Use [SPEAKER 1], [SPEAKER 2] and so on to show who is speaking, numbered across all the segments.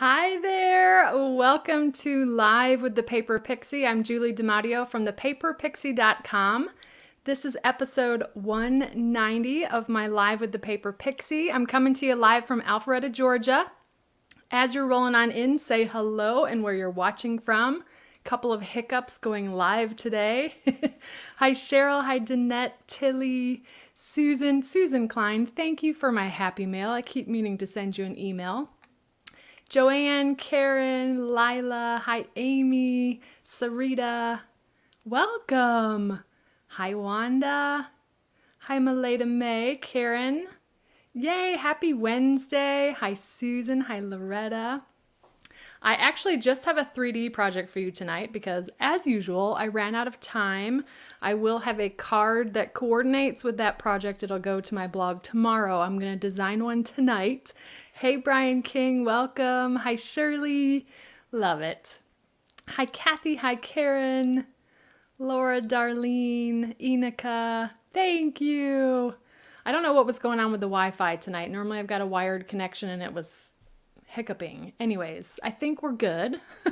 [SPEAKER 1] Hi there. Welcome to Live with the Paper Pixie. I'm Julie DiMatteo from thepaperpixie.com. This is episode 190 of my Live with the Paper Pixie. I'm coming to you live from Alpharetta, Georgia. As you're rolling on in, say hello and where you're watching from. Couple of hiccups going live today. hi Cheryl, hi Danette, Tilly, Susan, Susan Klein. Thank you for my happy mail. I keep meaning to send you an email. Joanne, Karen, Lila, hi Amy, Sarita, welcome. Hi Wanda, hi Maleda May, Karen, yay, happy Wednesday. Hi Susan, hi Loretta. I actually just have a 3D project for you tonight because, as usual, I ran out of time. I will have a card that coordinates with that project. It'll go to my blog tomorrow. I'm going to design one tonight Hey, Brian King, welcome. Hi, Shirley. Love it. Hi, Kathy. Hi, Karen. Laura, Darlene, Enika. Thank you. I don't know what was going on with the Wi Fi tonight. Normally, I've got a wired connection and it was hiccuping. Anyways, I think we're good.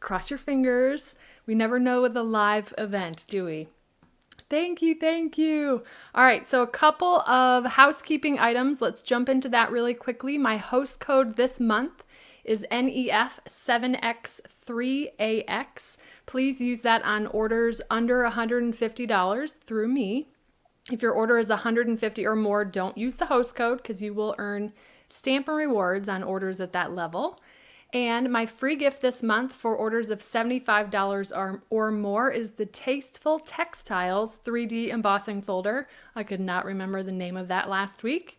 [SPEAKER 1] Cross your fingers. We never know with a live event, do we? Thank you, thank you. All right, so a couple of housekeeping items. Let's jump into that really quickly. My host code this month is NEF7X3AX. Please use that on orders under $150 through me. If your order is 150 or more, don't use the host code because you will earn Stampin' Rewards on orders at that level. And my free gift this month for orders of $75 or, or more is the Tasteful Textiles 3D embossing folder. I could not remember the name of that last week.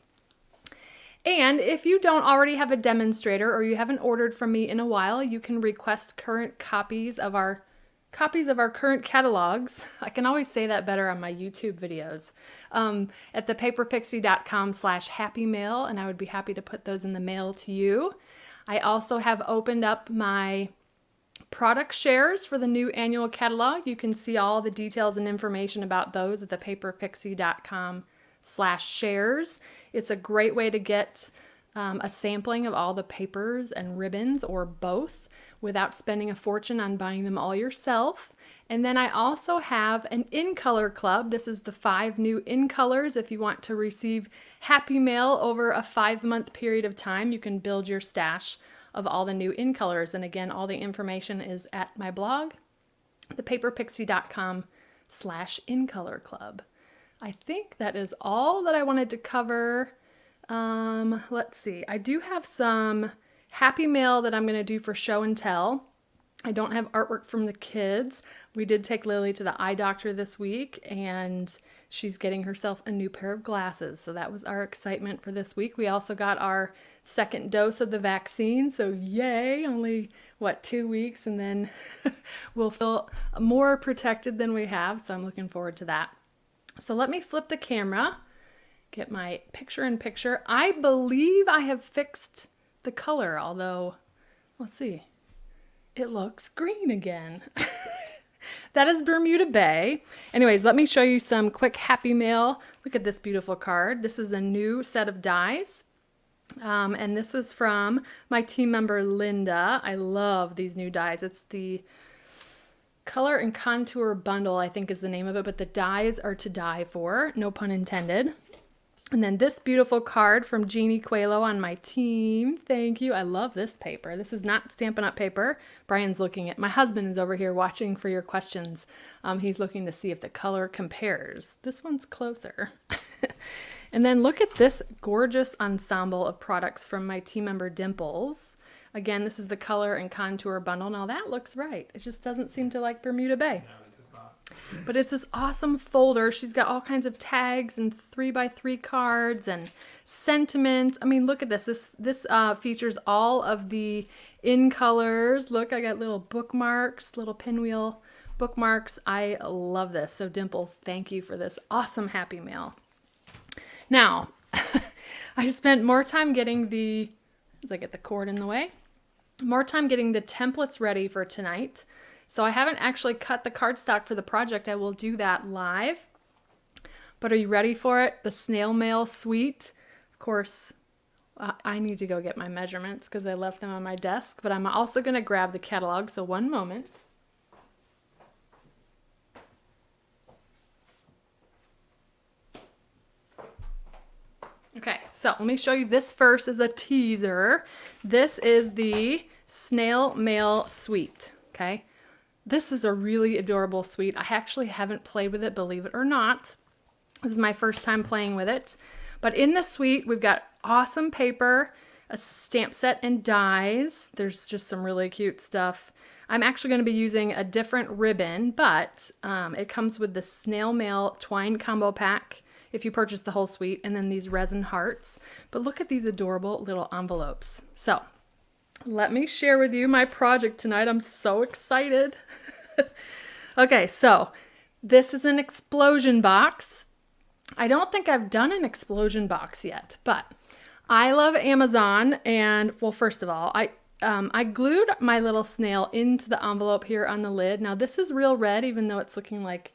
[SPEAKER 1] And if you don't already have a demonstrator or you haven't ordered from me in a while, you can request current copies of our copies of our current catalogs. I can always say that better on my YouTube videos. Um, at thepaperpixie.com slash happy mail, and I would be happy to put those in the mail to you. I also have opened up my product shares for the new annual catalog. You can see all the details and information about those at thepaperpixie.com slash shares. It's a great way to get um, a sampling of all the papers and ribbons or both without spending a fortune on buying them all yourself. And then I also have an in color club. This is the five new in colors. If you want to receive happy mail over a five month period of time, you can build your stash of all the new in colors. And again, all the information is at my blog, thepaperpixie.com slash in color club. I think that is all that I wanted to cover. Um, let's see. I do have some happy mail that I'm going to do for show and tell. I don't have artwork from the kids. We did take Lily to the eye doctor this week and she's getting herself a new pair of glasses. So that was our excitement for this week. We also got our second dose of the vaccine. So yay, only what, two weeks and then we'll feel more protected than we have. So I'm looking forward to that. So let me flip the camera, get my picture in picture. I believe I have fixed the color, although let's see it looks green again. that is Bermuda Bay. Anyways, let me show you some quick happy mail. Look at this beautiful card. This is a new set of dies. Um, and this was from my team member Linda. I love these new dies. It's the color and contour bundle, I think is the name of it, but the dies are to die for, no pun intended. And then this beautiful card from Jeannie Coelho on my team. Thank you. I love this paper. This is not Stampin' Up! paper. Brian's looking at, my husband is over here watching for your questions. Um, he's looking to see if the color compares. This one's closer. and then look at this gorgeous ensemble of products from my team member Dimples. Again, this is the color and contour bundle. Now that looks right. It just doesn't seem to like Bermuda Bay. No. But it's this awesome folder. She's got all kinds of tags and three by three cards and sentiment. I mean, look at this. This this uh, features all of the in colors. Look, I got little bookmarks, little pinwheel bookmarks. I love this. So Dimples, thank you for this awesome Happy Mail. Now, I spent more time getting the, as I get the cord in the way, more time getting the templates ready for tonight. So I haven't actually cut the cardstock for the project. I will do that live. But are you ready for it? The snail mail suite. Of course, uh, I need to go get my measurements because I left them on my desk, but I'm also going to grab the catalog, so one moment. Okay, so let me show you this first as a teaser. This is the Snail Mail Suite, okay? This is a really adorable suite. I actually haven't played with it, believe it or not. This is my first time playing with it. But in the suite, we've got awesome paper, a stamp set and dies. There's just some really cute stuff. I'm actually going to be using a different ribbon, but um, it comes with the snail mail twine combo pack if you purchase the whole suite, and then these resin hearts. But look at these adorable little envelopes. So let me share with you my project tonight. I'm so excited. okay, so this is an explosion box. I don't think I've done an explosion box yet, but I love Amazon. And well, first of all, I um, I glued my little snail into the envelope here on the lid. Now this is real red, even though it's looking like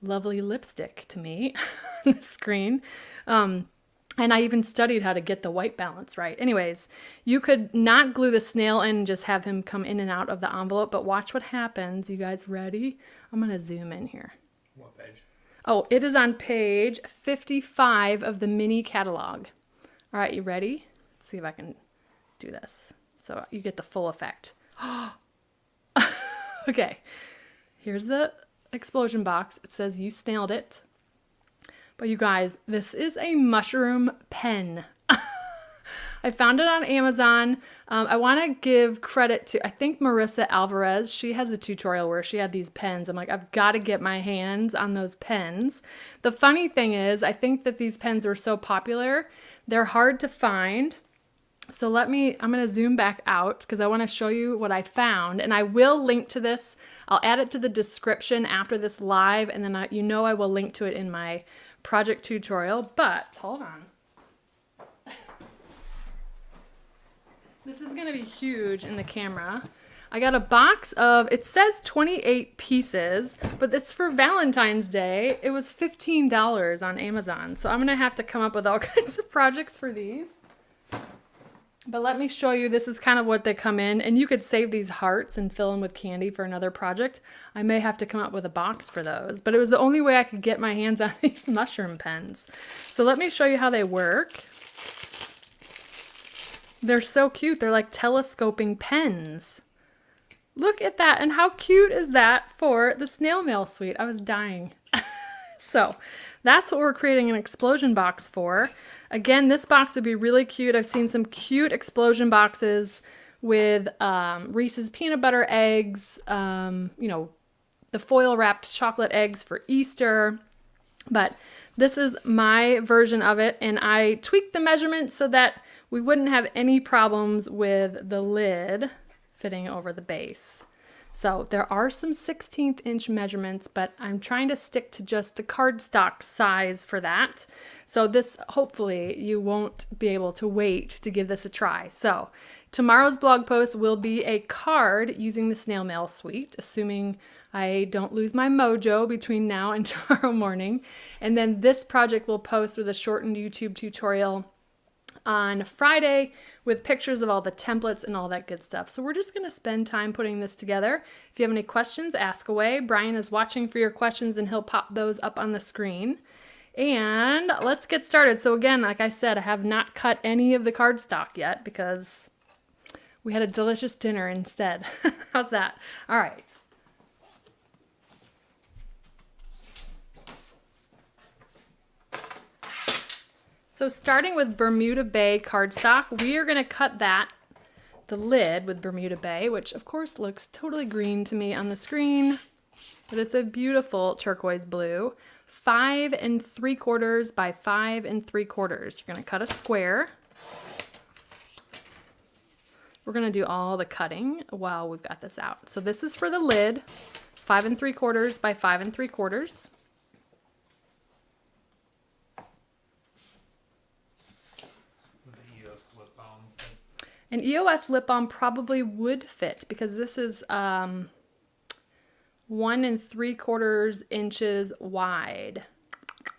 [SPEAKER 1] lovely lipstick to me on the screen. Um, and I even studied how to get the white balance right. Anyways, you could not glue the snail in and just have him come in and out of the envelope, but watch what happens. You guys ready? I'm going to zoom in here.
[SPEAKER 2] What page?
[SPEAKER 1] Oh, it is on page 55 of the mini catalog. All right, you ready? Let's see if I can do this. So you get the full effect. okay, here's the explosion box. It says you snailed it. But you guys, this is a mushroom pen. I found it on Amazon. Um, I want to give credit to, I think Marissa Alvarez. She has a tutorial where she had these pens. I'm like, I've got to get my hands on those pens. The funny thing is, I think that these pens were so popular, they're hard to find. So let me, I'm going to zoom back out because I want to show you what I found. And I will link to this. I'll add it to the description after this live. And then I, you know I will link to it in my project tutorial. But hold on. This is to be huge in the camera. I got a box of, it says 28 pieces, but it's for Valentine's Day. It was $15 on Amazon. So I'm to have to come up with all kinds of projects for these. But let me show you, this is kind of what they come in. And you could save these hearts and fill them with candy for another project. I may have to come up with a box for those. But it was the only way I could get my hands on these mushroom pens. So let me show you how they work. They're so cute. They're like telescoping pens. Look at that. And how cute is that for the snail mail suite? I was dying. so that's what we're creating an explosion box for. Again, this box would be really cute. I've seen some cute explosion boxes with um, Reese's peanut butter eggs, um, you know, the foil wrapped chocolate eggs for Easter. But this is my version of it, and I tweaked the measurements so that we wouldn't have any problems with the lid fitting over the base. So there are some 16th inch measurements, but I'm trying to stick to just the cardstock size for that. So this, hopefully you won't be able to wait to give this a try. So tomorrow's blog post will be a card using the snail mail suite, assuming I don't lose my mojo between now and tomorrow morning. And then this project will post with a shortened YouTube tutorial on Friday with pictures of all the templates and all that good stuff. So we're just going to spend time putting this together. If you have any questions, ask away. Brian is watching for your questions and he'll pop those up on the screen. And let's get started. So again, like I said, I have not cut any of the cardstock yet because we had a delicious dinner instead. How's that? All right. So starting with Bermuda Bay cardstock, we are going to cut that, the lid with Bermuda Bay, which of course looks totally green to me on the screen, but it's a beautiful turquoise blue. Five and three quarters by five and three quarters. You're going to cut a square. We're going to do all the cutting while we've got this out. So this is for the lid, five and three quarters by five and three quarters. An EOS lip balm probably would fit because this is um, one and three quarters inches wide.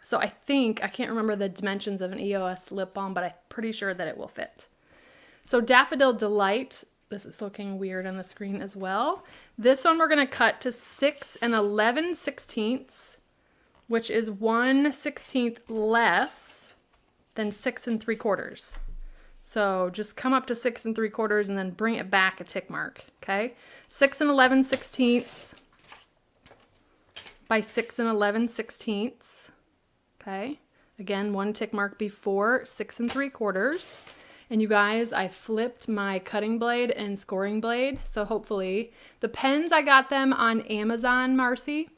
[SPEAKER 1] So I think, I can't remember the dimensions of an EOS lip balm, but I'm pretty sure that it will fit. So Daffodil Delight, this is looking weird on the screen as well. This one we're gonna cut to six and 11 sixteenths, which is one sixteenth less than six and three quarters. So just come up to six and three quarters and then bring it back a tick mark, okay? Six and 11 sixteenths by six and 11 sixteenths, okay? Again, one tick mark before six and three quarters. And you guys, I flipped my cutting blade and scoring blade. So hopefully the pens, I got them on Amazon, Marcy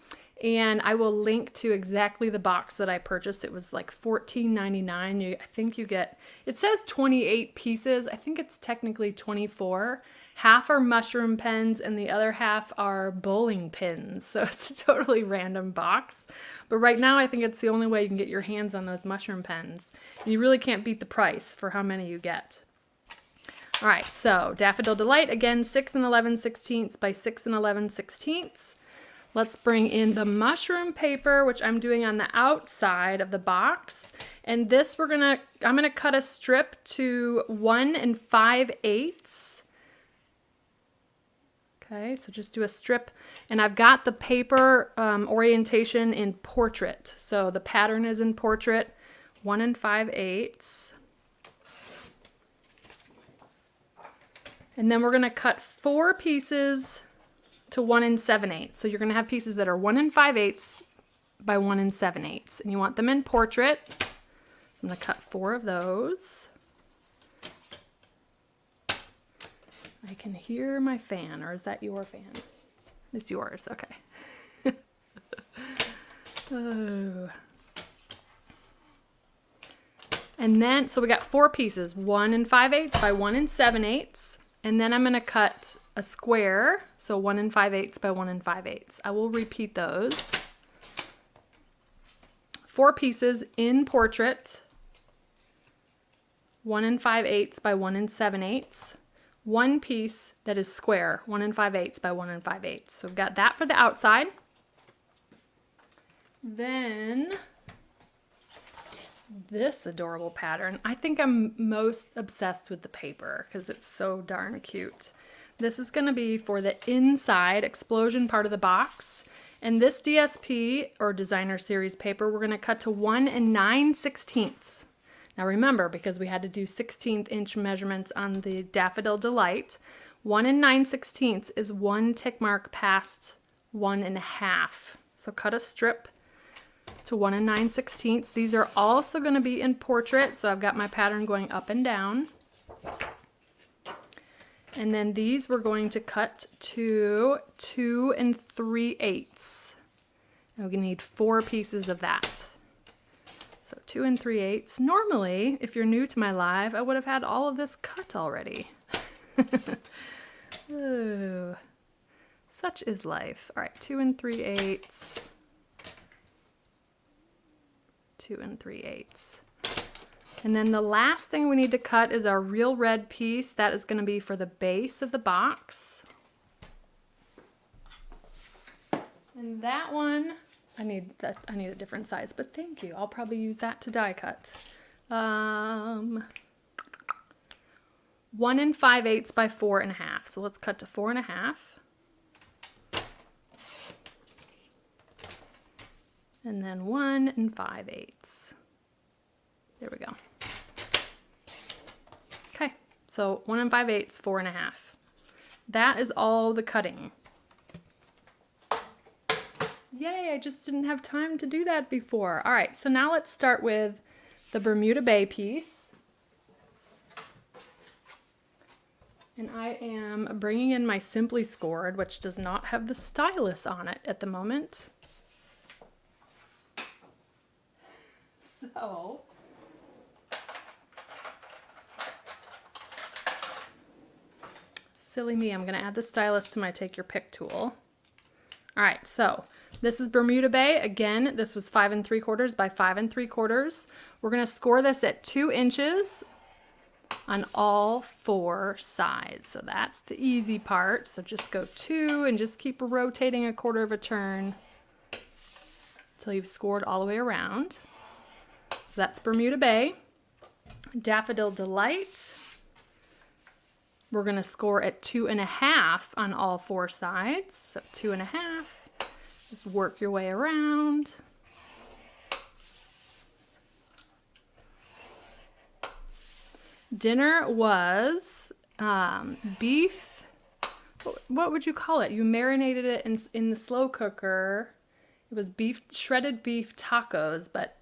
[SPEAKER 1] and I will link to exactly the box that I purchased. It was like $14.99. I think you get, it says 28 pieces. I think it's technically 24. Half are mushroom pens and the other half are bowling pins. So it's a totally random box. But right now I think it's the only way you can get your hands on those mushroom pens. And you really can't beat the price for how many you get. All right, so Daffodil Delight, again, 6 and 11 sixteenths by 6 and 11 sixteenths. Let's bring in the mushroom paper, which I'm doing on the outside of the box. And this we're gonna, I'm gonna cut a strip to one and five eighths. Okay, so just do a strip. And I've got the paper um, orientation in portrait. So the pattern is in portrait, one and five eighths. And then we're gonna cut four pieces to 1 and 7 eighths. So you're going to have pieces that are 1 and 5 eighths by 1 and 7 eighths. And you want them in portrait. I'm going to cut four of those. I can hear my fan, or is that your fan? It's yours, okay. oh. And then, so we got four pieces, one and five eighths by one and seven eighths. And then I'm gonna cut a square, so 1 and 5 eighths by 1 and 5 eighths. I will repeat those. Four pieces in portrait, 1 and 5 eighths by 1 and 7 eighths. One piece that is square, 1 and 5 eighths by 1 and 5 eighths. So we've got that for the outside. Then this adorable pattern. I think I'm most obsessed with the paper because it's so darn cute. This is going to be for the inside explosion part of the box. And this DSP, or designer series paper, we're going to cut to 1 and 9 sixteenths. Now remember, because we had to do 16th inch measurements on the Daffodil Delight, 1 and 9 sixteenths is one tick mark past one and a half. So cut a strip to 1 and 9 sixteenths. These are also going to be in portrait, so I've got my pattern going up and down. And then these we're going to cut to two and three eighths. And gonna need four pieces of that. So two and three eighths. Normally, if you're new to my live, I would have had all of this cut already. oh, such is life. All right, two and three eighths. Two and three eighths. And then the last thing we need to cut is our real red piece. That is going to be for the base of the box. And that one, I need that. I need a different size, but thank you. I'll probably use that to die cut. Um, one and five eighths by four and a half. So let's cut to four and a half. And then one and five eighths. There we go. So one and five eighths, four and a half. That is all the cutting. Yay, I just didn't have time to do that before. All right, so now let's start with the Bermuda Bay piece. And I am bringing in my Simply Scored, which does not have the stylus on it at the moment. So Silly me, I'm gonna add the stylus to my take your pick tool. All right, so this is Bermuda Bay. Again, this was five and three quarters by five and three quarters. We're gonna score this at two inches on all four sides. So that's the easy part. So just go two and just keep rotating a quarter of a turn until you've scored all the way around. So that's Bermuda Bay. Daffodil Delight. We're going to score at two and a half on all four sides. So two and a half. Just work your way around. Dinner was um, beef. What would you call it? You marinated it in, in the slow cooker. It was beef, shredded beef tacos, but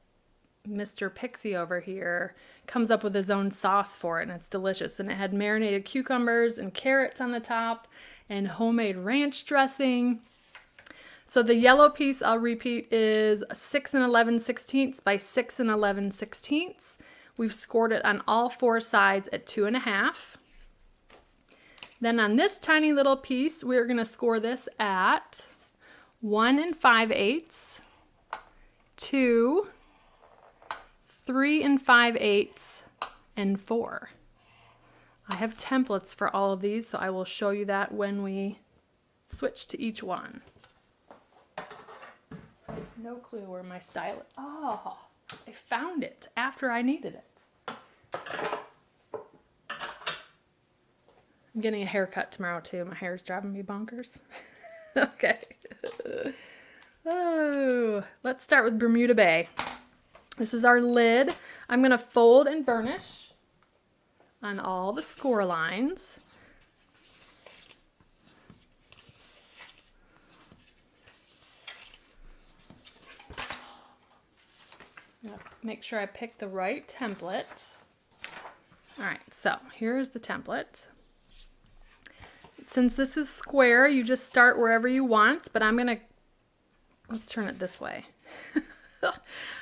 [SPEAKER 1] Mr. Pixie over here comes up with his own sauce for it and it's delicious. And it had marinated cucumbers and carrots on the top and homemade ranch dressing. So the yellow piece, I'll repeat, is 6 and 11 sixteenths by 6 and 11 sixteenths. We've scored it on all four sides at two and a half. Then on this tiny little piece, we're gonna score this at one and five eighths, two, three and five eighths, and four. I have templates for all of these, so I will show you that when we switch to each one. No clue where my stylus, oh, I found it after I needed it. I'm getting a haircut tomorrow too. My hair's driving me bonkers. okay. oh, let's start with Bermuda Bay. This is our lid. I'm going to fold and burnish on all the score lines. Make sure I pick the right template. All right, so here's the template. Since this is square, you just start wherever you want, but I'm gonna, let's turn it this way.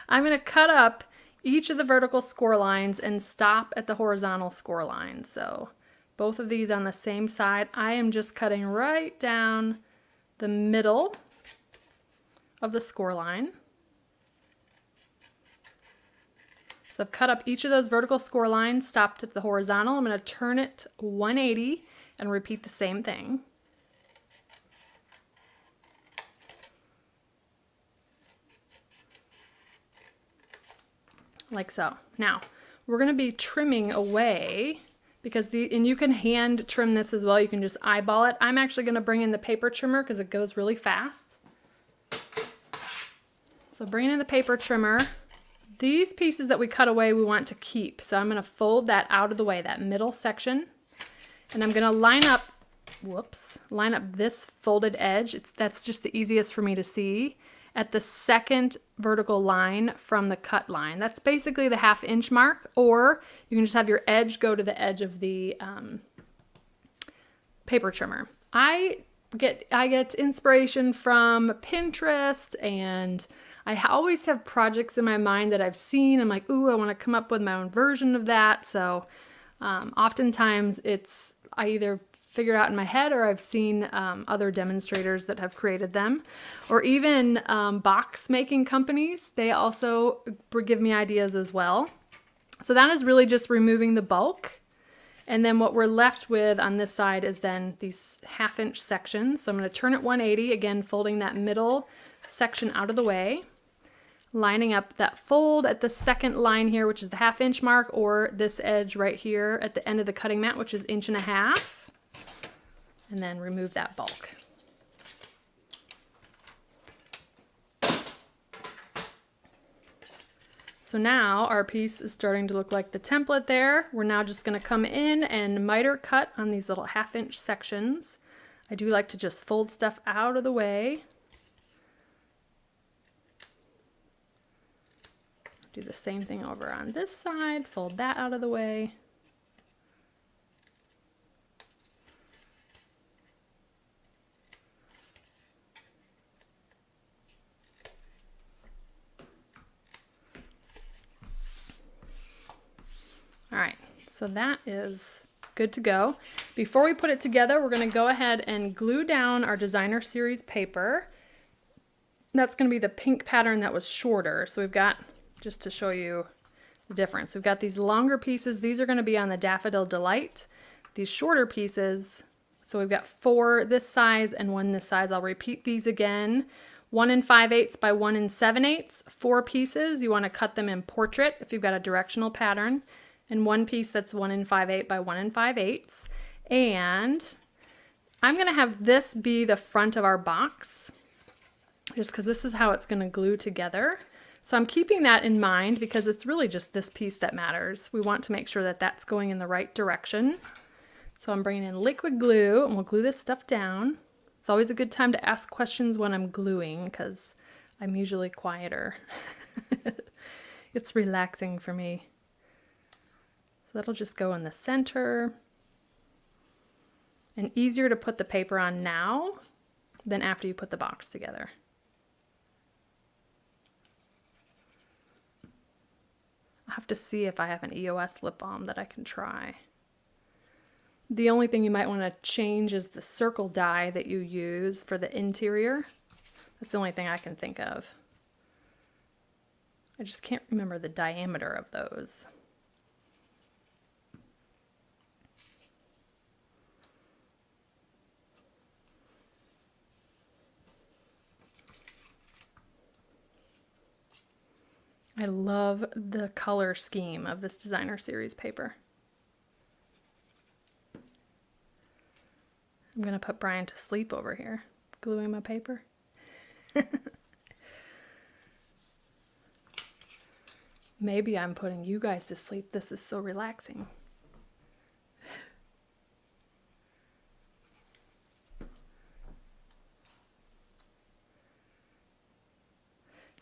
[SPEAKER 1] I'm going to cut up each of the vertical score lines and stop at the horizontal score line. So both of these on the same side. I am just cutting right down the middle of the score line. So I've cut up each of those vertical score lines, stopped at the horizontal. I'm going to turn it 180 and repeat the same thing. Like so. Now, we're going to be trimming away because the, and you can hand trim this as well. You can just eyeball it. I'm actually going to bring in the paper trimmer because it goes really fast. So bring in the paper trimmer. These pieces that we cut away, we want to keep. So I'm going to fold that out of the way, that middle section. And I'm going to line up, whoops, line up this folded edge. It's That's just the easiest for me to see at the second vertical line from the cut line. That's basically the half inch mark, or you can just have your edge go to the edge of the um, paper trimmer. I get I get inspiration from Pinterest and I always have projects in my mind that I've seen. I'm like, ooh, I want to come up with my own version of that. So um, oftentimes it's I either figure out in my head or I've seen um, other demonstrators that have created them. Or even um, box making companies, they also give me ideas as well. So that is really just removing the bulk. And then what we're left with on this side is then these half inch sections. So I'm going to turn it 180, again folding that middle section out of the way lining up that fold at the second line here, which is the half inch mark, or this edge right here at the end of the cutting mat, which is inch and a half and then remove that bulk. So now our piece is starting to look like the template there. We're now just gonna come in and miter cut on these little half inch sections. I do like to just fold stuff out of the way. Do the same thing over on this side, fold that out of the way. All right, so that is good to go. Before we put it together, we're gonna go ahead and glue down our designer series paper. That's gonna be the pink pattern that was shorter. So we've got, just to show you the difference, we've got these longer pieces. These are gonna be on the Daffodil Delight. These shorter pieces, so we've got four this size and one this size. I'll repeat these again. One and five eighths by one and seven eighths, four pieces. You wanna cut them in portrait if you've got a directional pattern and one piece that's one and five eight by one and five eighths. And I'm gonna have this be the front of our box just because this is how it's gonna glue together. So I'm keeping that in mind because it's really just this piece that matters. We want to make sure that that's going in the right direction. So I'm bringing in liquid glue and we'll glue this stuff down. It's always a good time to ask questions when I'm gluing because I'm usually quieter. it's relaxing for me. So that'll just go in the center. And easier to put the paper on now than after you put the box together. I'll have to see if I have an EOS lip balm that I can try. The only thing you might want to change is the circle die that you use for the interior. That's the only thing I can think of. I just can't remember the diameter of those. I love the color scheme of this designer series paper. I'm going to put Brian to sleep over here, gluing my paper. Maybe I'm putting you guys to sleep. This is so relaxing.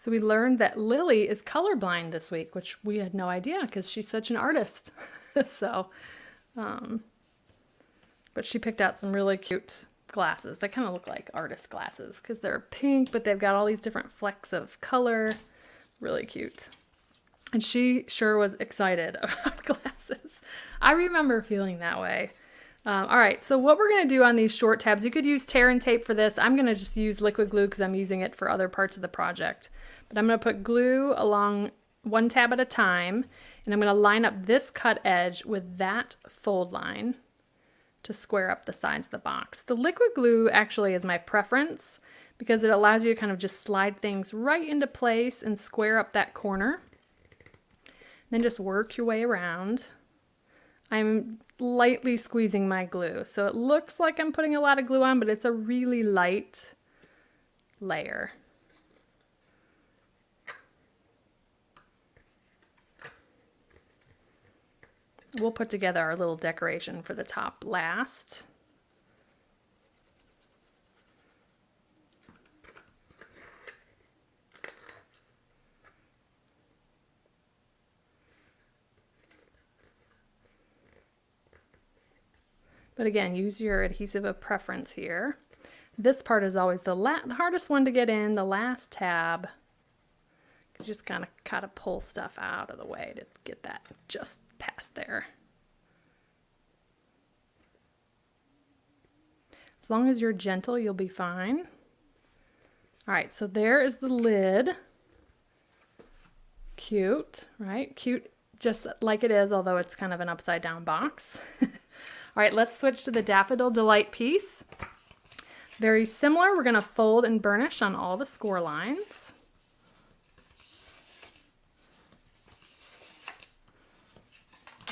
[SPEAKER 1] So we learned that Lily is colorblind this week, which we had no idea because she's such an artist. so, um, but she picked out some really cute glasses. They kind of look like artist glasses because they're pink, but they've got all these different flecks of color. Really cute. And she sure was excited about glasses. I remember feeling that way. Um, all right, so what we're going to do on these short tabs, you could use tear and tape for this. I'm going to just use liquid glue because I'm using it for other parts of the project. But I'm going to put glue along one tab at a time, and I'm going to line up this cut edge with that fold line to square up the sides of the box. The liquid glue actually is my preference because it allows you to kind of just slide things right into place and square up that corner. Then just work your way around. I'm lightly squeezing my glue. So it looks like I'm putting a lot of glue on, but it's a really light layer. We'll put together our little decoration for the top last. But again, use your adhesive of preference here. This part is always the, the hardest one to get in, the last tab. You just kind of kind of pull stuff out of the way to get that just past there. As long as you're gentle, you'll be fine. All right, so there is the lid. Cute, right? Cute just like it is, although it's kind of an upside down box. All right, let's switch to the Daffodil Delight piece. Very similar, we're gonna fold and burnish on all the score lines.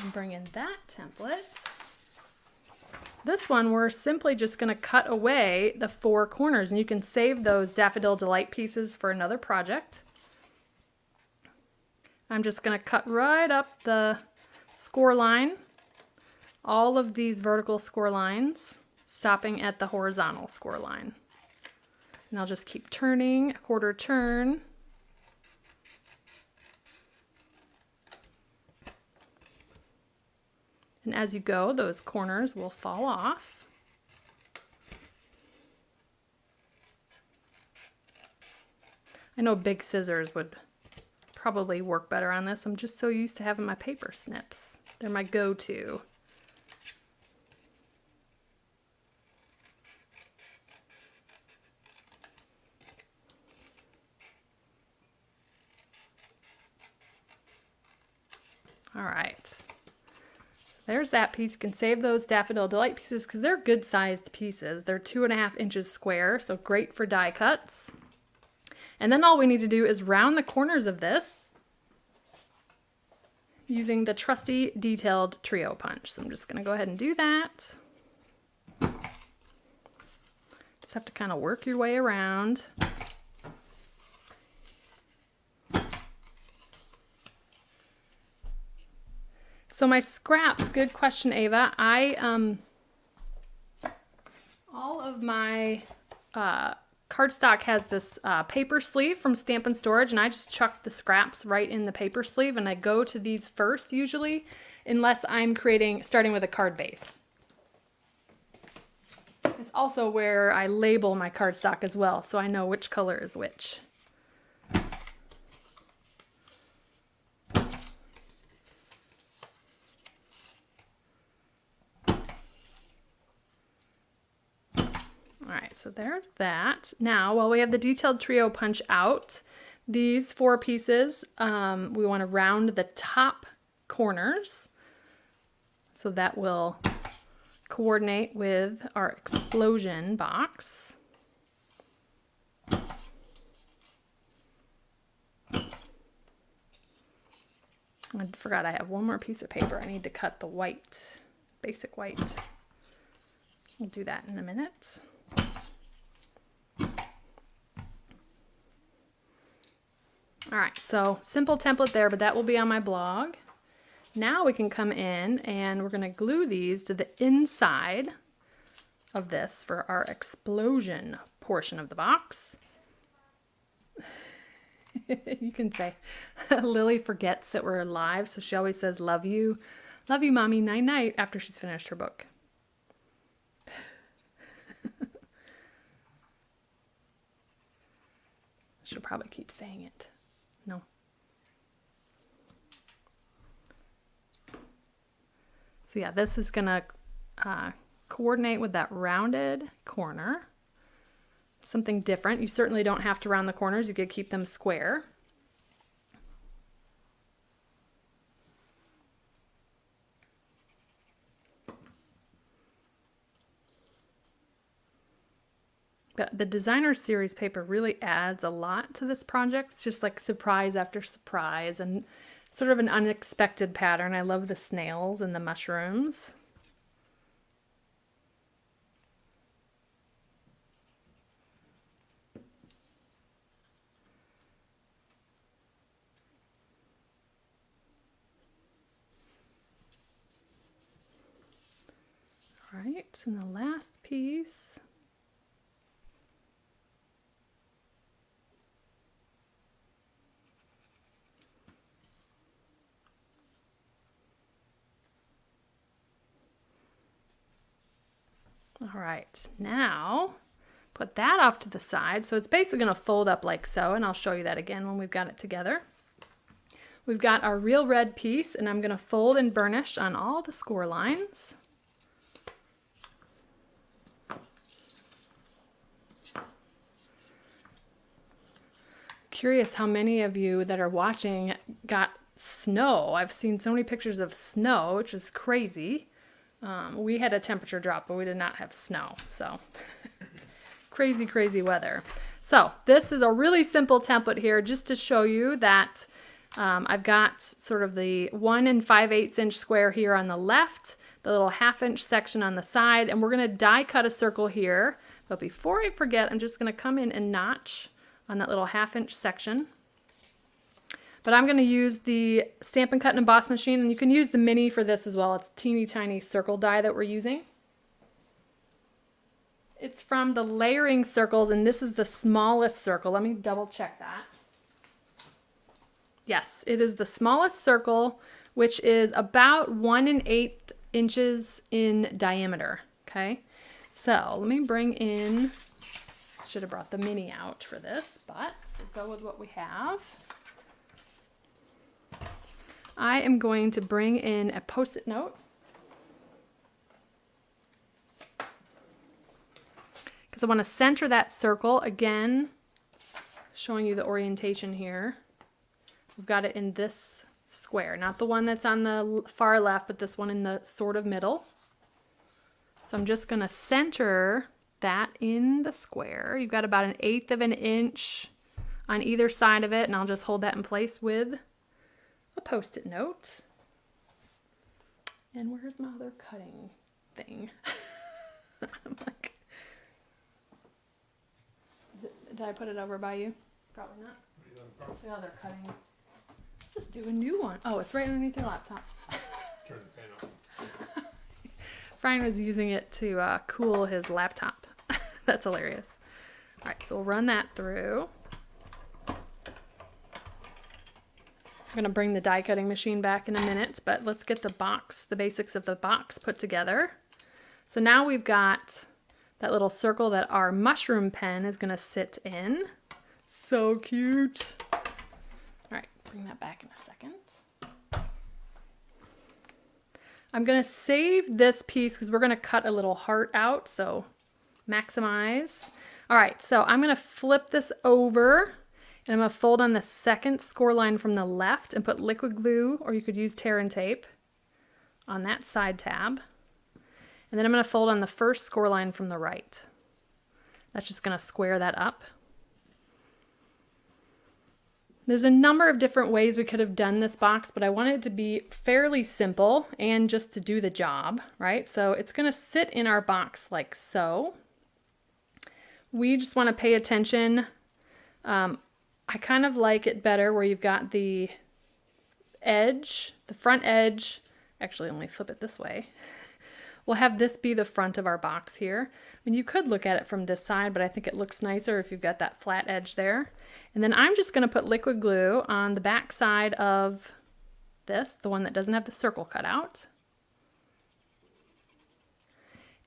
[SPEAKER 1] and bring in that template. This one, we're simply just going to cut away the four corners, and you can save those Daffodil Delight pieces for another project. I'm just going to cut right up the score line, all of these vertical score lines, stopping at the horizontal score line. And I'll just keep turning a quarter turn And as you go, those corners will fall off. I know big scissors would probably work better on this. I'm just so used to having my paper snips. They're my go-to. All right. There's that piece. You can save those Daffodil Delight pieces because they're good sized pieces. They're two and a half inches square, so great for die cuts. And then all we need to do is round the corners of this. using the trusty detailed trio punch. So I'm just gonna go ahead and do that. Just have to kind of work your way around. So my scraps, good question, Ava. I, um, all of my uh, cardstock has this uh, paper sleeve from Stamp-n-Storage, and I just chuck the scraps right in the paper sleeve, and I go to these first usually, unless I'm creating, starting with a card base. It's also where I label my cardstock as well, so I know which color is which. All right, so there's that. Now, while we have the detailed trio punch out, these four pieces, um, we want to round the top corners. So that will coordinate with our explosion box. I forgot I have one more piece of paper. I need to cut the white, basic white. We'll do that in a minute. All right, so simple template there, but that will be on my blog. Now we can come in and we're gonna glue these to the inside of this for our explosion portion of the box. you can say, Lily forgets that we're alive, so she always says, love you, love you, mommy, night night, after she's finished her book. She'll probably keep saying it. No. So yeah, this is gonna uh, coordinate with that rounded corner. Something different. You certainly don't have to round the corners. You could keep them square. But the designer series paper really adds a lot to this project. It's just like surprise after surprise and sort of an unexpected pattern. I love the snails and the mushrooms. All right, and the last piece. All right, now put that off to the side. So it's basically gonna fold up like so, and I'll show you that again when we've got it together. We've got our real red piece, and I'm gonna fold and burnish on all the score lines. Curious how many of you that are watching got snow. I've seen so many pictures of snow, which is crazy. Um, we had a temperature drop, but we did not have snow. So crazy, crazy weather. So this is a really simple template here just to show you that um, I've got sort of the 1 and 5 eighths inch square here on the left, the little half inch section on the side, and we're going to die cut a circle here. But before I forget, I'm just going to come in and notch on that little half inch section. But I'm going to use the Stampin' Cut and Emboss machine, and you can use the mini for this as well. It's teeny tiny circle die that we're using. It's from the layering circles, and this is the smallest circle. Let me double check that. Yes, it is the smallest circle, which is about one and eighth inches in diameter. Okay, so let me bring in, should have brought the mini out for this, but go with what we have. I am going to bring in a post-it note. Because I want to center that circle again, showing you the orientation here. We've got it in this square, not the one that's on the far left, but this one in the sort of middle. So I'm just going to center that in the square. You've got about an eighth of an inch on either side of it, and I'll just hold that in place with a post-it note. And where's my other cutting thing? I'm like, is it, did I put it over by you? Probably not. The other cutting. Just do a new one. Oh, it's right underneath your laptop.
[SPEAKER 2] Turn the fan off.
[SPEAKER 1] Brian was using it to uh, cool his laptop. That's hilarious. All right, so we'll run that through. Gonna bring the die cutting machine back in a minute, but let's get the box, the basics of the box put together. So now we've got that little circle that our mushroom pen is gonna sit in. So cute. All right, bring that back in a second. I'm gonna save this piece because we're gonna cut a little heart out, so maximize. All right, so I'm gonna flip this over and I'm gonna fold on the second score line from the left and put liquid glue, or you could use tear and tape on that side tab. And then I'm gonna fold on the first score line from the right. That's just gonna square that up. There's a number of different ways we could have done this box, but I wanted it to be fairly simple and just to do the job, right? So it's gonna sit in our box like so. We just wanna pay attention. Um, I kind of like it better where you've got the edge, the front edge, actually let me flip it this way. We'll have this be the front of our box here. I mean, you could look at it from this side, but I think it looks nicer if you've got that flat edge there. And then I'm just going to put liquid glue on the back side of this, the one that doesn't have the circle cut out.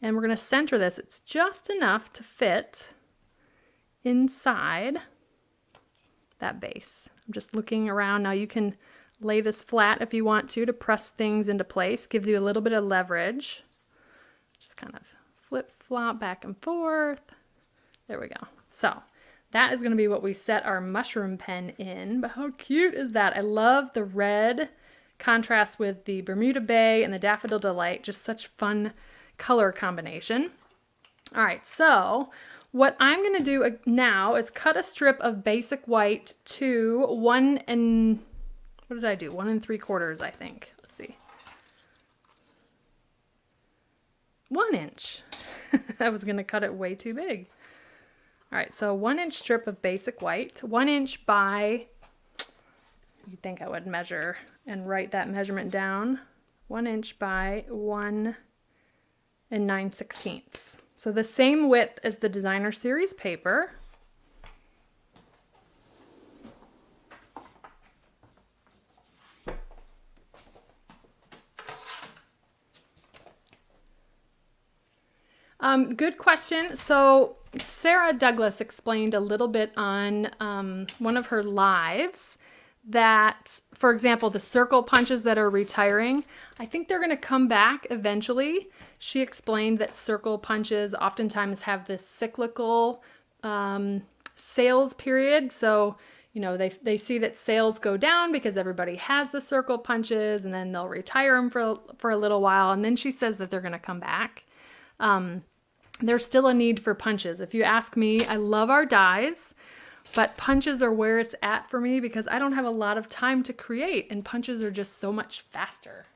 [SPEAKER 1] And we're going to center this. It's just enough to fit inside that base. I'm just looking around. Now you can lay this flat if you want to to press things into place. Gives you a little bit of leverage. Just kind of flip flop back and forth. There we go. So that is going to be what we set our mushroom pen in. But how cute is that? I love the red contrast with the Bermuda Bay and the Daffodil Delight. Just such fun color combination. All right, so what I'm going to do uh, now is cut a strip of basic white to one and, what did I do? One and three quarters, I think. Let's see. One inch. I was going to cut it way too big. All right, so one inch strip of basic white, one inch by, you'd think I would measure and write that measurement down, one inch by one and nine sixteenths. So the same width as the designer series paper. Um, good question. So Sarah Douglas explained a little bit on um, one of her lives that, for example, the circle punches that are retiring, I think they're going to come back eventually. She explained that circle punches oftentimes have this cyclical um, sales period. So, you know, they, they see that sales go down because everybody has the circle punches and then they'll retire them for, for a little while. And then she says that they're going to come back. Um, there's still a need for punches. If you ask me, I love our dies, but punches are where it's at for me because I don't have a lot of time to create and punches are just so much faster.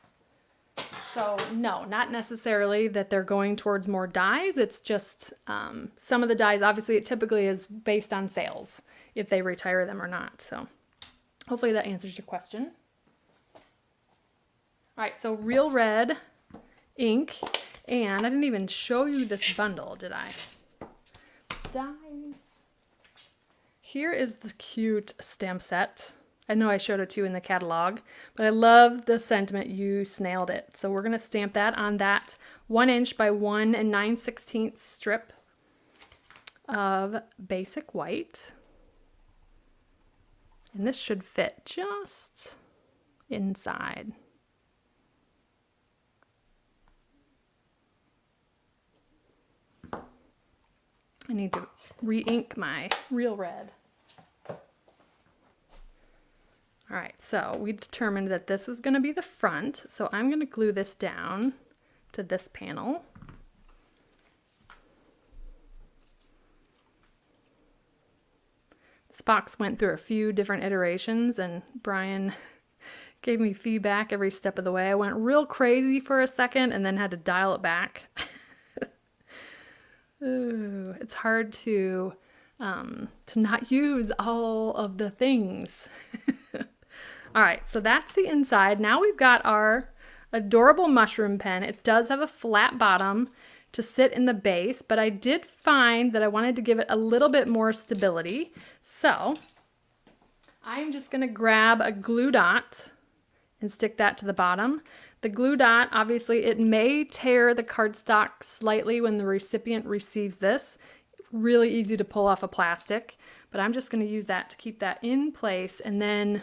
[SPEAKER 1] So no, not necessarily that they're going towards more dies. It's just um, some of the dies, obviously it typically is based on sales, if they retire them or not. So hopefully that answers your question. All right, so real red ink and I didn't even show you this bundle, did I? Dies. Here is the cute stamp set. I know I showed it to you in the catalog, but I love the sentiment. You snailed it. So we're going to stamp that on that one inch by one and nine sixteenths strip of basic white. And this should fit just inside. I need to re-ink my real red. All right, so we determined that this was gonna be the front, so I'm gonna glue this down to this panel. This box went through a few different iterations and Brian gave me feedback every step of the way. I went real crazy for a second and then had to dial it back. Ooh, it's hard to um, to not use all of the things. All right, so that's the inside. Now we've got our adorable mushroom pen. It does have a flat bottom to sit in the base, but I did find that I wanted to give it a little bit more stability. So I'm just gonna grab a glue dot and stick that to the bottom. The glue dot, obviously it may tear the cardstock slightly when the recipient receives this. Really easy to pull off a plastic, but I'm just gonna use that to keep that in place and then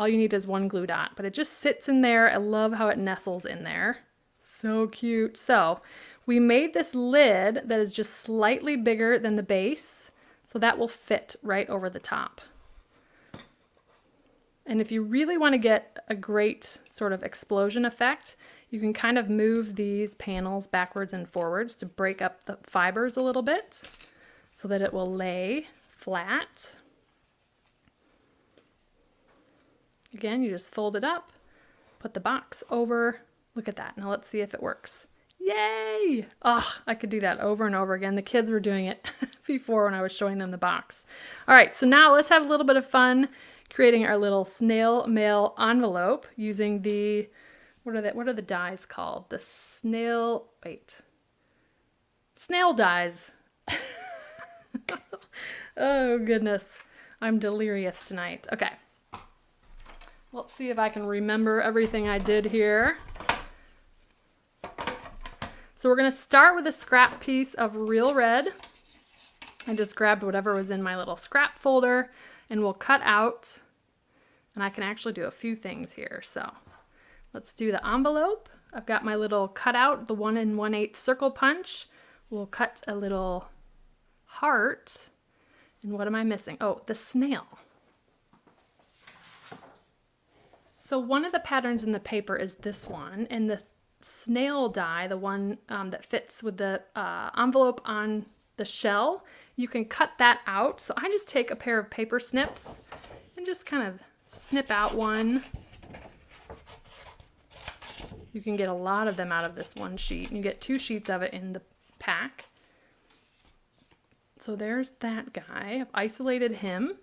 [SPEAKER 1] all you need is one glue dot, but it just sits in there. I love how it nestles in there. So cute. So we made this lid that is just slightly bigger than the base, so that will fit right over the top. And if you really want to get a great sort of explosion effect, you can kind of move these panels backwards and forwards to break up the fibers a little bit so that it will lay flat. Again, you just fold it up, put the box over. Look at that. Now let's see if it works. Yay! Oh, I could do that over and over again. The kids were doing it before when I was showing them the box. All right, so now let's have a little bit of fun creating our little snail mail envelope using the, what are the, what are the dies called? The snail, wait, snail dies. oh goodness, I'm delirious tonight. Okay, let's see if I can remember everything I did here. So we're gonna start with a scrap piece of real red. I just grabbed whatever was in my little scrap folder and we'll cut out, and I can actually do a few things here. So let's do the envelope. I've got my little cutout, the one and one eighth circle punch. We'll cut a little heart. And what am I missing? Oh, the snail. So one of the patterns in the paper is this one, and the snail die, the one um, that fits with the uh, envelope on the shell, you can cut that out. So I just take a pair of paper snips and just kind of snip out one. You can get a lot of them out of this one sheet. You get two sheets of it in the pack. So there's that guy. I've isolated him.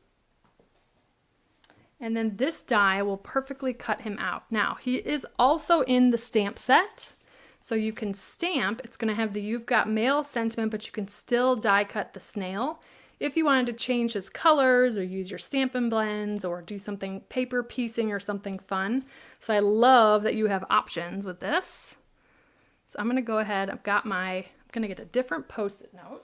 [SPEAKER 1] And then this die will perfectly cut him out. Now, he is also in the stamp set. So you can stamp, it's gonna have the You've Got Mail sentiment, but you can still die cut the snail. If you wanted to change his colors or use your Stampin' Blends or do something paper piecing or something fun. So I love that you have options with this. So I'm gonna go ahead, I've got my, I'm gonna get a different post-it note.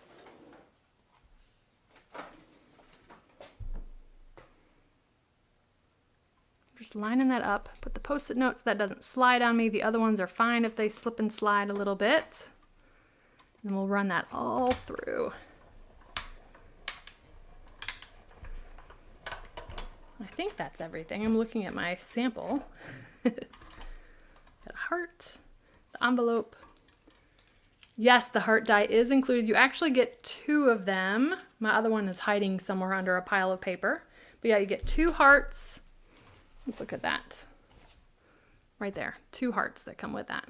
[SPEAKER 1] Just lining that up. Put the post-it notes so that doesn't slide on me. The other ones are fine if they slip and slide a little bit. And we'll run that all through. I think that's everything. I'm looking at my sample. Got heart, the envelope. Yes, the heart die is included. You actually get two of them. My other one is hiding somewhere under a pile of paper. But yeah, you get two hearts, Let's look at that. Right there, two hearts that come with that.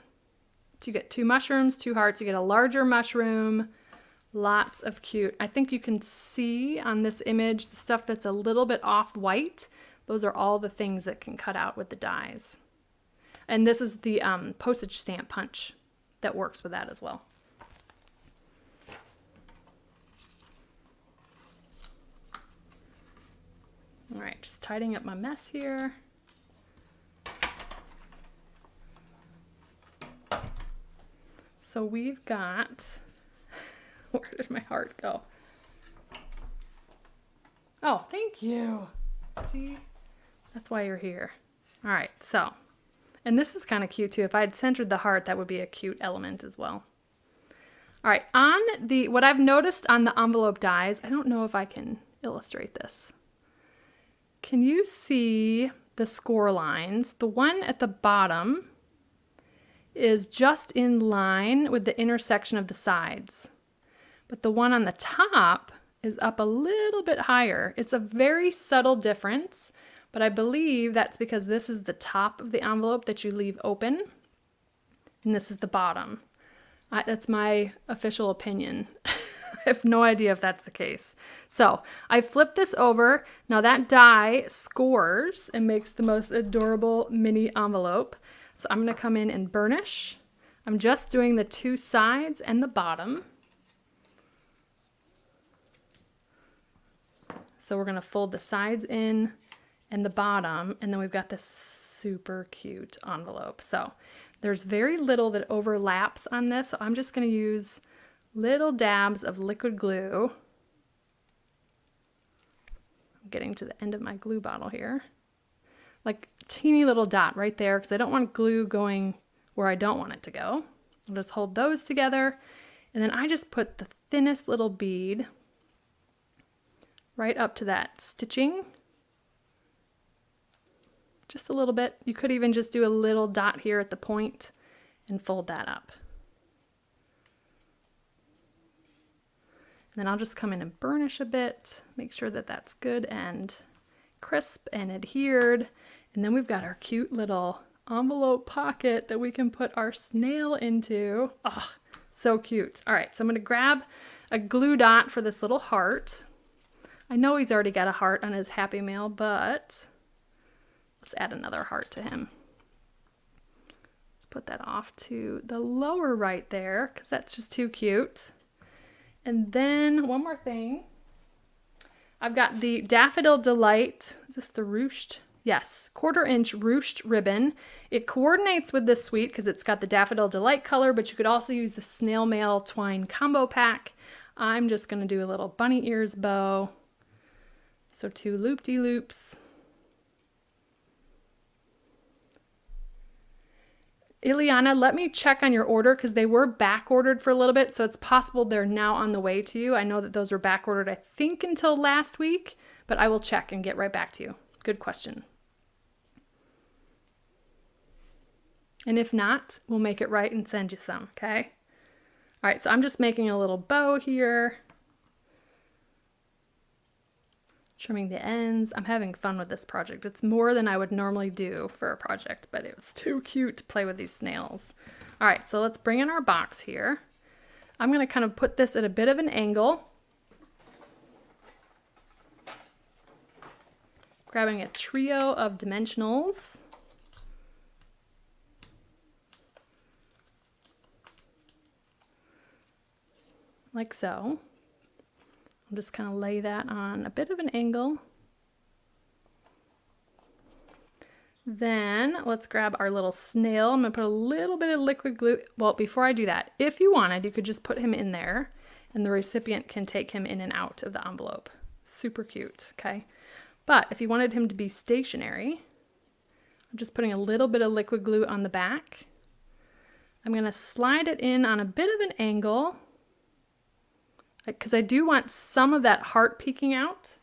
[SPEAKER 1] So you get two mushrooms, two hearts, you get a larger mushroom, lots of cute. I think you can see on this image the stuff that's a little bit off white. Those are all the things that can cut out with the dies. And this is the um, postage stamp punch that works with that as well. All right, just tidying up my mess here. So we've got, where did my heart go? Oh, thank you. See, that's why you're here. All right, so, and this is kind of cute too. If I had centered the heart, that would be a cute element as well. All right, on the, what I've noticed on the envelope dies, I don't know if I can illustrate this. Can you see the score lines? The one at the bottom is just in line with the intersection of the sides. But the one on the top is up a little bit higher. It's a very subtle difference, but I believe that's because this is the top of the envelope that you leave open, and this is the bottom. I, that's my official opinion. I have no idea if that's the case. So I flip this over. Now that die scores and makes the most adorable mini envelope. So I'm gonna come in and burnish. I'm just doing the two sides and the bottom. So we're gonna fold the sides in and the bottom, and then we've got this super cute envelope. So there's very little that overlaps on this, so I'm just gonna use little dabs of liquid glue. I'm getting to the end of my glue bottle here. Like teeny little dot right there because I don't want glue going where I don't want it to go. I'll just hold those together and then I just put the thinnest little bead right up to that stitching. Just a little bit. You could even just do a little dot here at the point and fold that up. And then I'll just come in and burnish a bit, make sure that that's good and crisp and adhered. And then we've got our cute little envelope pocket that we can put our snail into. Oh, so cute. All right, so I'm gonna grab a glue dot for this little heart. I know he's already got a heart on his Happy Mail, but let's add another heart to him. Let's put that off to the lower right there because that's just too cute. And then one more thing. I've got the Daffodil Delight. Is this the ruched? Yes, quarter inch ruched ribbon. It coordinates with this suite because it's got the Daffodil Delight color, but you could also use the Snail Mail Twine Combo Pack. I'm just to do a little bunny ears bow. So two loop-de-loops. Ileana, let me check on your order because they were back ordered for a little bit, so it's possible they're now on the way to you. I know that those were back ordered, I think, until last week, but I will check and get right back to you. Good question. And if not, we'll make it right and send you some, okay? All right, so I'm just making a little bow here. trimming the ends. I'm having fun with this project. It's more than I would normally do for a project, but it was too cute to play with these snails. All right, so let's bring in our box here. I'm gonna kind of put this at a bit of an angle. Grabbing a trio of dimensionals. Like so. I'll just kind of lay that on a bit of an angle. Then let's grab our little snail. I'm gonna put a little bit of liquid glue. Well, before I do that, if you wanted, you could just put him in there and the recipient can take him in and out of the envelope. Super cute, okay? But if you wanted him to be stationary, I'm just putting a little bit of liquid glue on the back. I'm gonna slide it in on a bit of an angle because I do want some of that heart peeking out.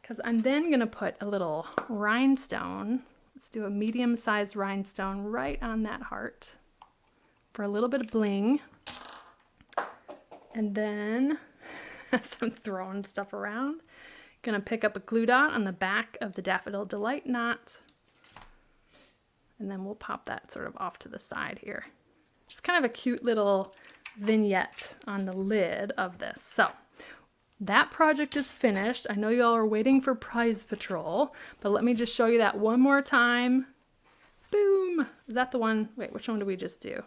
[SPEAKER 1] Because I'm then going to put a little rhinestone. Let's do a medium-sized rhinestone right on that heart for a little bit of bling. And then, as I'm throwing stuff around, going to pick up a glue dot on the back of the Daffodil Delight knot. And then we'll pop that sort of off to the side here. Just kind of a cute little vignette on the lid of this. So that project is finished. I know y'all are waiting for Prize Patrol, but let me just show you that one more time. Boom! Is that the one? Wait, which one did we just do?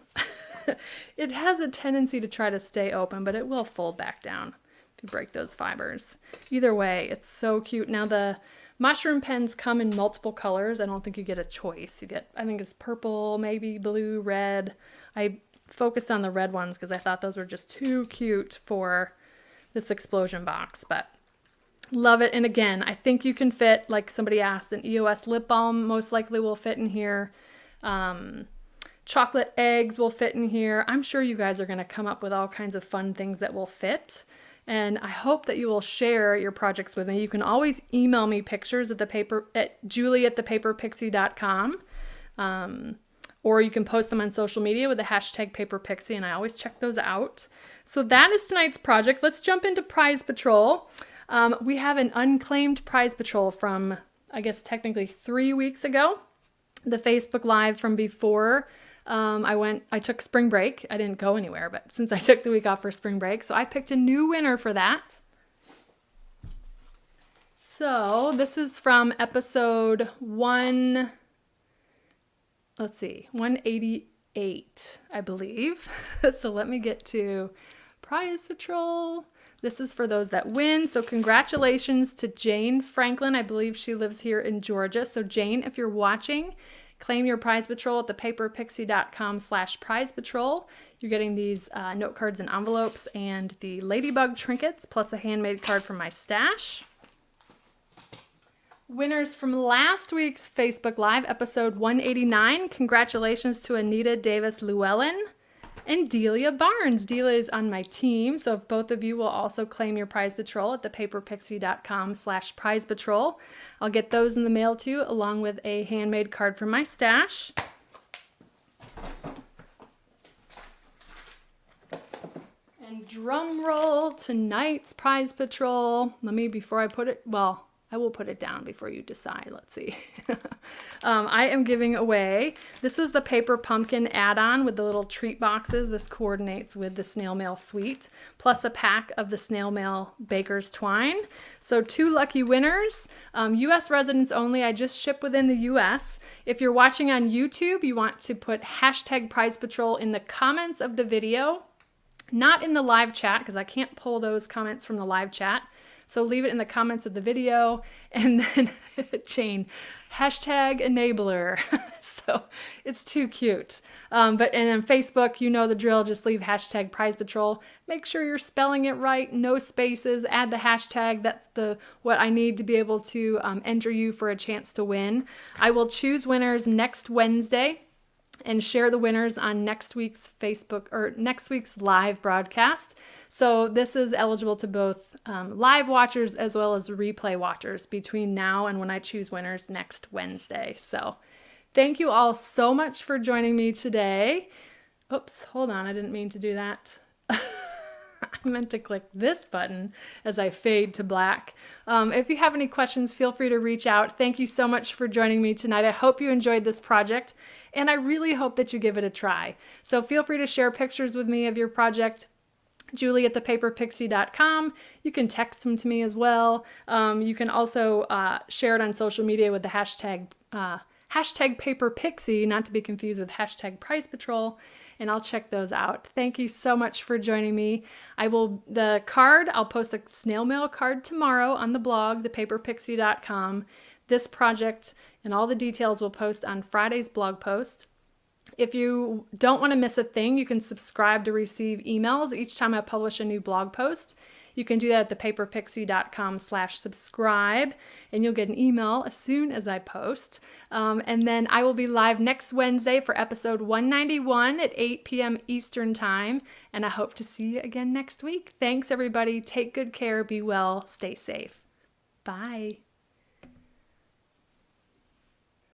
[SPEAKER 1] it has a tendency to try to stay open, but it will fold back down if you break those fibers. Either way, it's so cute. Now the mushroom pens come in multiple colors. I don't think you get a choice. You get, I think it's purple, maybe blue, red. I focused on the red ones because I thought those were just too cute for this explosion box, but love it. And again, I think you can fit, like somebody asked, an EOS lip balm most likely will fit in here. Um, chocolate eggs will fit in here. I'm sure you guys are going to come up with all kinds of fun things that will fit. And I hope that you will share your projects with me. You can always email me pictures at the paper at julie at. Um, or you can post them on social media with the hashtag paperpixie and I always check those out. So that is tonight's project. Let's jump into Prize Patrol. Um, we have an unclaimed Prize Patrol from I guess technically three weeks ago. The Facebook Live from before um, I went, I took spring break. I didn't go anywhere, but since I took the week off for spring break, so I picked a new winner for that. So this is from episode one, let's see, 188, I believe. so let me get to Prize Patrol. This is for those that win. So congratulations to Jane Franklin. I believe she lives here in Georgia. So Jane, if you're watching, claim your prize patrol at thepaperpixie.com slash prize patrol. You're getting these uh, note cards and envelopes and the ladybug trinkets plus a handmade card from my stash. Winners from last week's Facebook Live, episode 189. Congratulations to Anita Davis Llewellyn and Delia Barnes. Delia is on my team, so if both of you will also claim your prize patrol at thepaperpixie.com slash prize patrol, I'll get those in the mail to you along with a handmade card from my stash. And drum roll, tonight's prize patrol. Let me, before I put it, well, I will put it down before you decide. Let's see. um, I am giving away, this was the Paper Pumpkin add-on with the little treat boxes. This coordinates with the Snail Mail Suite, plus a pack of the Snail Mail Baker's Twine. So two lucky winners, um, U.S. residents only. I just ship within the U.S. If you're watching on YouTube, you want to put hashtag Prize Patrol in the comments of the video, not in the live chat, because I can't pull those comments from the live chat. So leave it in the comments of the video and then chain hashtag enabler. so it's too cute. Um, but and then Facebook, you know the drill. Just leave hashtag prize patrol. Make sure you're spelling it right. No spaces. Add the hashtag. That's the what I need to be able to um, enter you for a chance to win. I will choose winners next Wednesday and share the winners on next week's Facebook or next week's live broadcast. So this is eligible to both um, live watchers as well as replay watchers between now and when I choose winners next Wednesday. So thank you all so much for joining me today. Oops, hold on, I didn't mean to do that. I meant to click this button as I fade to black. Um, if you have any questions, feel free to reach out. Thank you so much for joining me tonight. I hope you enjoyed this project, and I really hope that you give it a try. So feel free to share pictures with me of your project. Julie at thepaperpixie.com. You can text them to me as well. Um, you can also uh, share it on social media with the hashtag uh, hashtag paperpixie, not to be confused with hashtag prize patrol and I'll check those out. Thank you so much for joining me. I will, the card, I'll post a snail mail card tomorrow on the blog, thepaperpixie.com. This project and all the details will post on Friday's blog post. If you don't want to miss a thing, you can subscribe to receive emails each time I publish a new blog post. You can do that at thepaperpixie.com slash subscribe, and you'll get an email as soon as I post. Um, and then I will be live next Wednesday for episode 191 at 8 p.m. Eastern Time, and I hope to see you again next week. Thanks, everybody. Take good care, be well, stay safe. Bye.